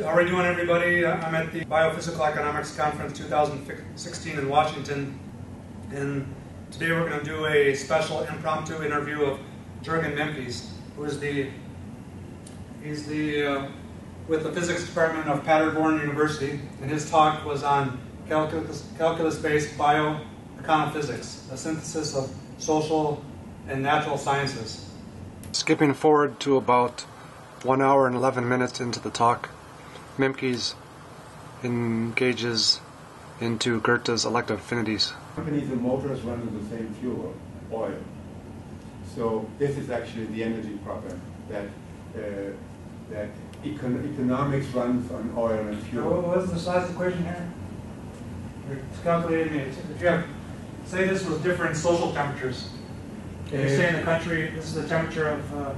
How are you doing, everybody? I'm at the Biophysical Economics Conference 2016 in Washington, and today we're going to do a special impromptu interview of Jürgen Mimkes, who is the he's the uh, with the physics department of Paderborn University, and his talk was on calculus, calculus-based bioeconophysics, a synthesis of social and natural sciences. Skipping forward to about one hour and 11 minutes into the talk, Mimkes engages into Goethe's elective affinities. Companies and motors run on the same fuel, oil. So this is actually the energy problem that uh, that econ economics runs on oil and fuel. What was the size equation here? You're calculating it. If you have, say this was different social temperatures. Can you say in the country, this is the temperature of uh,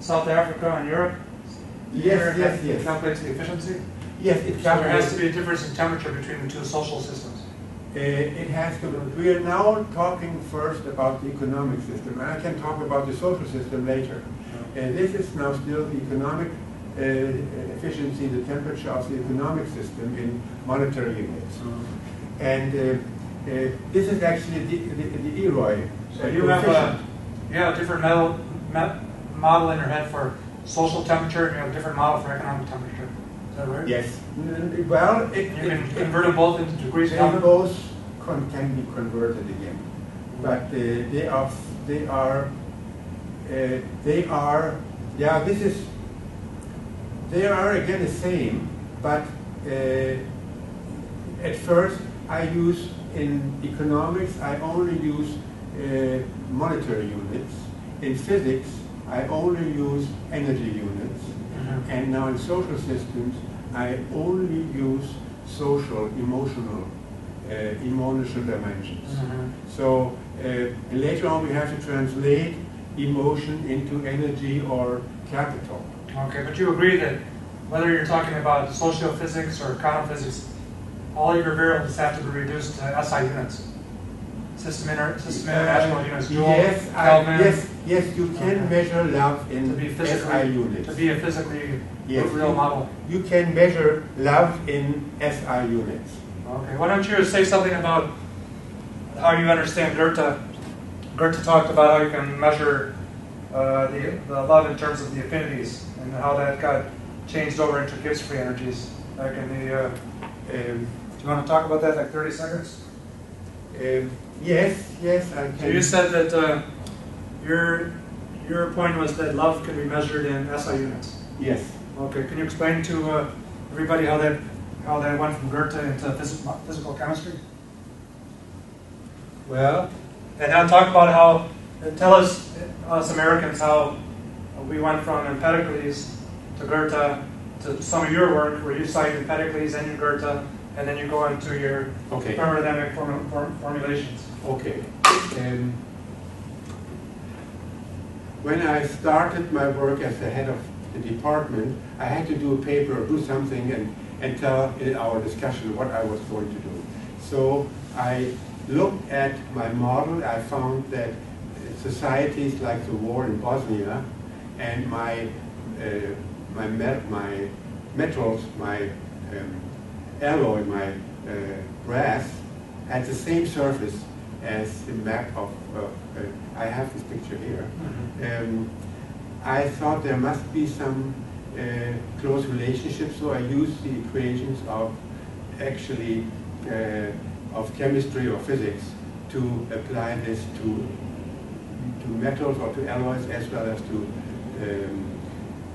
South Africa and Europe? Yes, yes, it yes. Calculates the efficiency? Yes, it So there has to be a difference in temperature between the two social systems. Uh, it has to. We are now talking first about the economic system, and I can talk about the social system later. Uh, this is now still the economic uh, efficiency, the temperature of the economic system in monetary units. And uh, uh, this is actually the, the, the EROI. So you have a, you have a different model, me- model in your head for social temperature, and you have a different model for economic temperature. Is that right? Yes. Well, it, You it, can convert them both into degrees They both can be converted again, but uh, they are they are uh, they are yeah this is they are again the same, but uh, at first I use in economics I only use uh, monetary units. In physics I only use energy units. Mhm. And now in social systems, I only use social, emotional, uh, emotional dimensions. Mhm. So uh, later on we have to translate emotion into energy or capital. Okay, but you agree that whether you're talking about sociophysics or quantum econophysics, all your variables have to be reduced to SI units. System, inter, system international yes, I, yes, yes, you can Okay. measure love To in be SI units. to be a physically Yes, real you- model. You can measure love in SI units. Okay, why don't you say something about how you understand Goethe? Goethe talked about how you can measure uh, the, the love in terms of the affinities and how that got changed over into Gibbs free energies back in the. Uh, Um, do you want to talk about that like 30 seconds? um, yes, yes, I can. So you said that uh, your your point was that love can be measured in SI units. Yes. Okay, can you explain to uh, everybody how that how that went from Goethe into physical, physical chemistry? Well, And now talk about how, and tell us, us Americans, how we went from Empedocles to Goethe to some of your work where you cite Empedocles and Goethe, and then you go into your Okay. thermodynamic form, form, formulations. Okay. Um, when I started my work as the head of the department, I had to do a paper or do something and, and tell in our discussion what I was going to do. So I looked at my model. I found that societies like the war in Bosnia and my uh, my met, my metals, my um, alloy, my uh, brass had the same surface as the map of. of uh, I have this picture here. Um, I thought there must be some uh, close relationship, so I used the equations of actually uh, of chemistry or physics to apply this to to metals or to alloys as well as to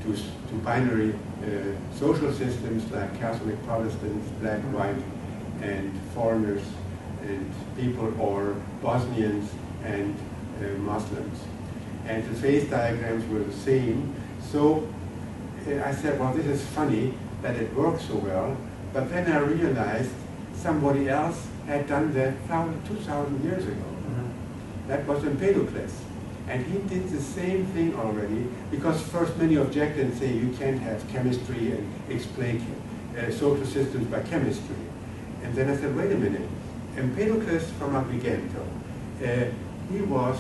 to, to binary uh, social systems like Catholic Protestants, black, white, and foreigners and people or Bosnians and uh, Muslims. And the phase diagrams were the same. So uh, I said, well, this is funny that it works so well. But then I realized somebody else had done that 1,000, 2,000 years ago. That was Empedocles. And he did the same thing already, because first many object and say you can't have chemistry and explain uh, social systems by chemistry. And then I said, wait a minute, Empedocles from Agrigento, uh, he was,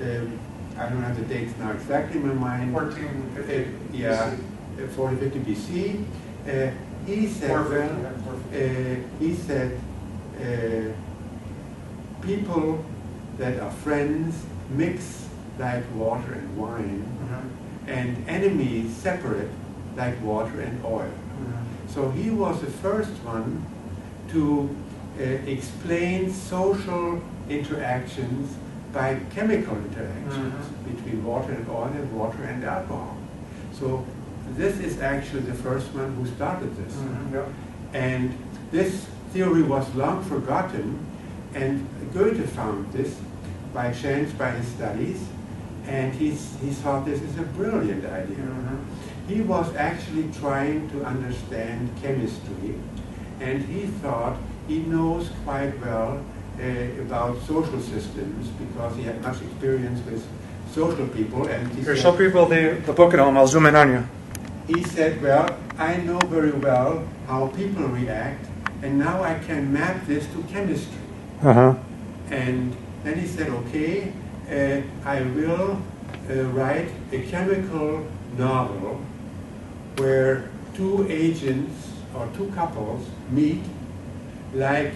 um, I don't have the dates now exactly in my mind. 14, 15. Uh, yeah, uh, 40, 50 BC. Uh, he said, well, uh, he said, uh, people that are friends mix like water and wine, Mhm. and enemies separate like water and oil. Mhm. So he was the first one to uh, explain social interactions by chemical interactions Mhm. between water and oil and water and alcohol. So this is actually the first one who started this. Yeah. And this theory was long forgotten, and Goethe found this by chance by his studies, and he's, he thought this is a brilliant idea. Mhm. He was actually trying to understand chemistry, and he thought he knows quite well uh, about social systems because he had much experience with social people. And he Here, said- show people the, the book at home. I'll zoom in on you. he said, well, I know very well how people react, and now I can map this to chemistry. Uh huh. And then he said, okay, I will uh, write a chemical novel where two agents or two couples meet like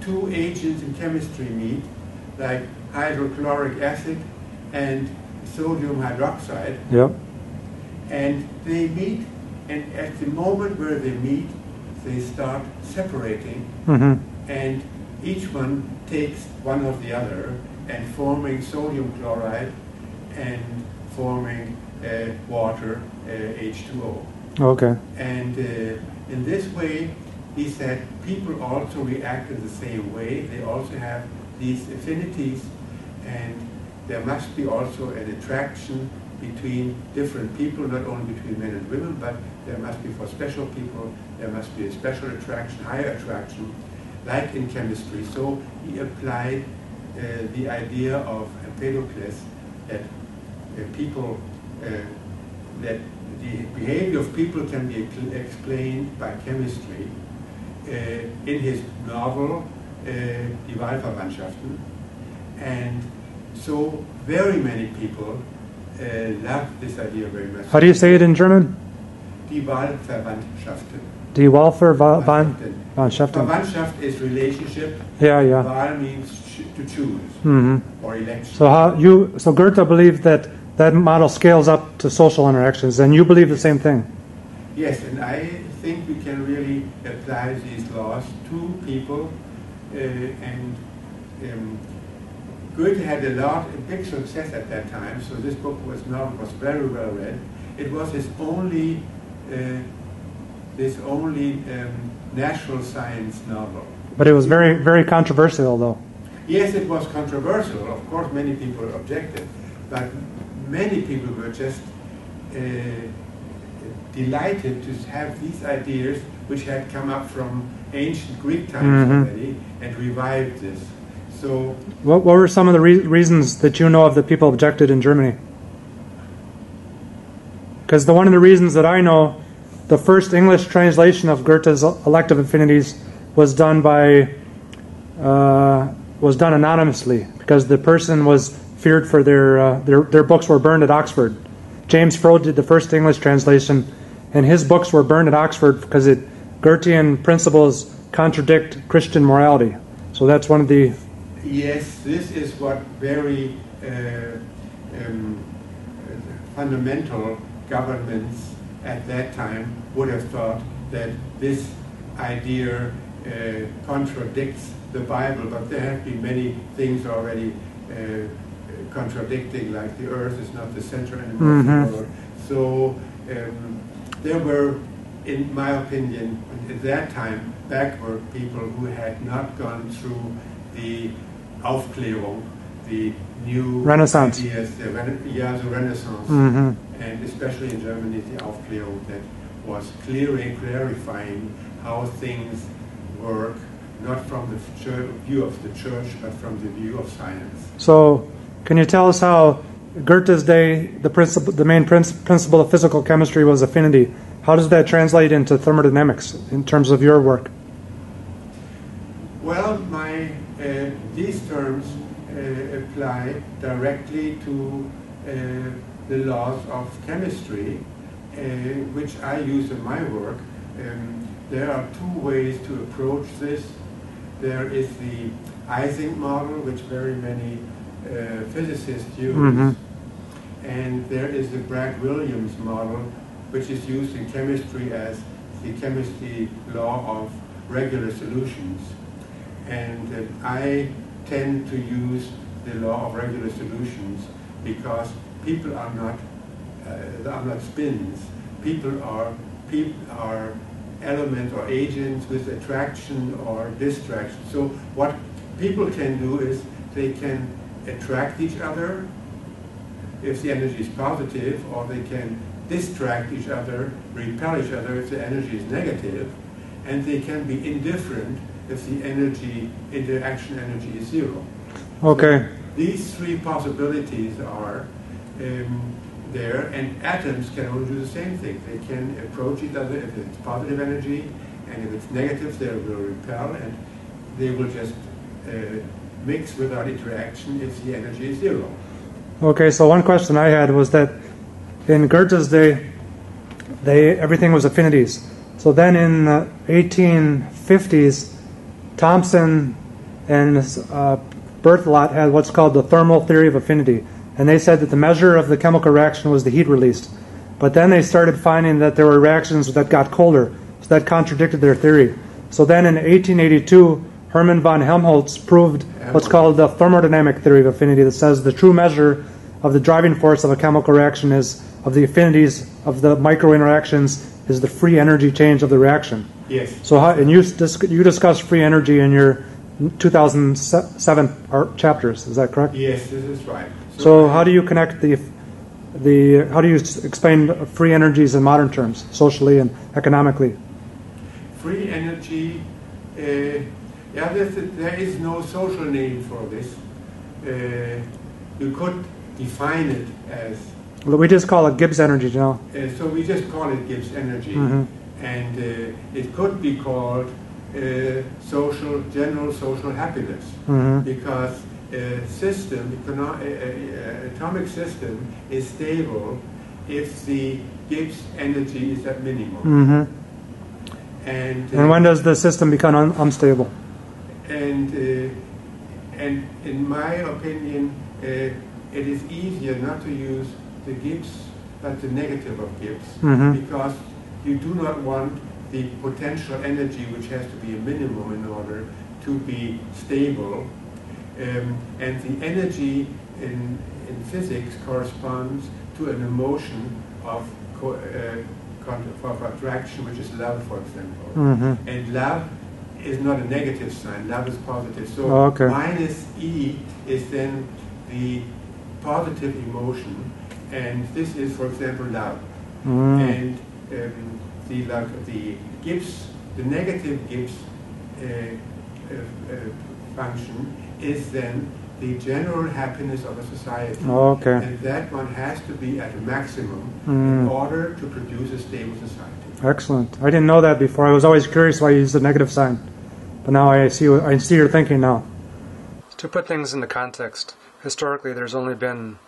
two agents in chemistry meet, like hydrochloric acid and sodium hydroxide Yep. and they meet, and at the moment where they meet, they start separating, Mm-hmm. and each one takes one of the other and forming sodium chloride and forming uh, water, uh, H2O. Okay. And uh, in this way, he said people also react in the same way. They also have these affinities, and there must be also an attraction between different people, not only between men and women, but there must be for special people, there must be a special attraction, higher attraction, like in chemistry. So he applied the idea of Empedocles that uh, people, uh, that the behavior of people can be explained by chemistry uh, in his novel uh, Die Wahlverwandtschaften. And so very many people uh, loved this idea very much. How do you say it in German? Die Wahlverwandtschaften. Die Welfare van van Schaften. Verwandtschaft is relationship. Yeah, yeah. Wahl means to choose hmm or election. So how you? So Goethe believed that that model scales up to social interactions, and you believe the same thing. Yes, and I think we can really apply these laws to people. Uh, and um, Goethe had a lot, a big success at that time. So this book was not was very well read. It was his only, uh, his only um, natural science novel. But it was very, very controversial, though. Yes, it was controversial. Of course, many people objected, but many people were just uh, delighted to have these ideas, which had come up from ancient Greek times Mhm. already, and revived this. So, What, what were some of the re- reasons that you know of that people objected in Germany? Because the one of the reasons that I know, the first English translation of Goethe's elective affinities was done by uh, was done anonymously because the person was feared for their, uh, their their books were burned at Oxford. James Froude did the first English translation, and his books were burned at Oxford because it Goethean principles contradict Christian morality. So that's one of the yes, this is what very uh, um, fundamental governments at that time would have thought that this idea uh, contradicts the Bible, but there have been many things already uh, contradicting, like the earth is not the center anymore of the world. So um, there were, in my opinion, at that time, backward people who had not gone through the Aufklärung, the new Renaissance. ideas, the yeah, the Renaissance hmm and especially in Germany, the Aufklärung that was clearing, clarifying how things work, not from the church, view of the church, but from the view of science. So, can you tell us how Goethe's day, the principle, the main princi- principle of physical chemistry was affinity? How does that translate into thermodynamics in terms of your work? Well, my uh, these terms uh, apply directly to uh, the laws of chemistry, uh, which I use in my work. Um, there are two ways to approach this. There is the Ising model, which very many uh, physicists use, Mhm. and there is the Bragg-Williams model, which is used in chemistry as the chemistry law of regular solutions. And uh, I tend to use the law of regular solutions because people are not uh, are not spins. People are people are elements or agents with attraction or distraction. So what people can do is they can attract each other if the energy is positive, or they can distract each other, repel each other if the energy is negative, and they can be indifferent if the energy, interaction energy is zero. Okay. These three possibilities are um, there, and atoms can only do the same thing. They can approach each other if it's positive energy, and if it's negative, they will repel, and they will just uh, mix without interaction if the energy is zero. Okay, so one question I had was that in Goethe's day, they everything was affinities. So then in the 1850s, Thomson and uh, Berthelot had what's called the thermal theory of affinity, and they said that the measure of the chemical reaction was the heat released. But then they started finding that there were reactions that got colder, so that contradicted their theory. So then in 1882, Hermann von Helmholtz proved what's called the thermodynamic theory of affinity that says the true measure of the driving force of a chemical reaction is of the affinities of the micro interactions is the free energy change of the reaction. Yes. So how, and you dis- you discussed free energy in your 2007 chapters, is that correct? Yes, this is right. So how do you connect the the how do you explain free energies in modern terms, socially and economically? free energy? Uh, yeah, there's, no social name for this. Uh, you could define it as Well, We just call it Gibbs energy, you know. Uh, so we just call it Gibbs energy, Mhm. and uh, it could be called uh, social, general social happiness, Mhm. because a system, a, a, a atomic system, is stable if the Gibbs energy is at minimum. hmm And uh, And when does the system become un- unstable? and uh, and in my opinion, uh, it is easier not to use the Gibbs but the negative of Gibbs Mhm. because you do not want the potential energy, which has to be a minimum in order to be stable, um, and the energy in in physics corresponds to an emotion of co- uh, of attraction, which is love, for example. hmm And love is not a negative sign, love is positive. So Oh, okay. minus E is then the positive emotion, and this is, for example, love. Mm. And um, the, like, the Gibbs, the negative Gibbs uh, uh, uh, function is then the general happiness of a society. Okay. And that one has to be at a maximum in Mm. order to produce a stable society. Excellent. I didn't know that before. I was always curious why you used the negative sign, but now I see. I see your thinking now. To put things into context, historically, there's only been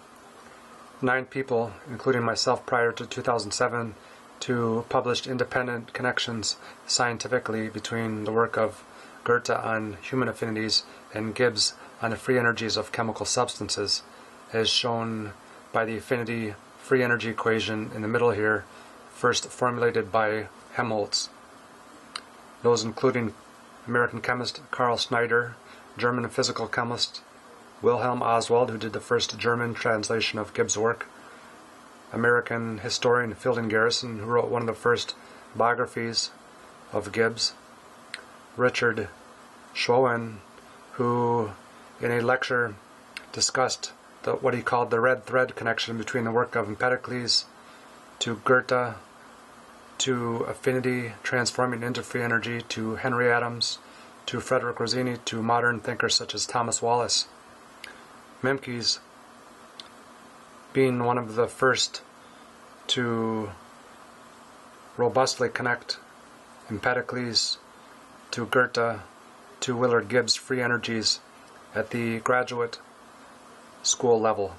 nine people, including myself, prior to 2007, to published independent connections scientifically between the work of Goethe on human affinities and Gibbs on the free energies of chemical substances, as shown by the affinity free energy equation in the middle here, first formulated by Helmholtz. Those including American chemist Carl Schneider, German physical chemist Wilhelm Ostwald, who did the first German translation of Gibbs' work, American historian Fielding Garrison, who wrote one of the first biographies of Gibbs, Richard Schwoen, who in a lecture discussed the, what he called the red thread connection between the work of Empedocles to Goethe to affinity transforming into free energy to Henry Adams to Frederick Rossini to modern thinkers such as Thomas Wallace. Mimkes being one of the first to robustly connect Empedocles to Goethe to Willard Gibbs free energies at the graduate school level.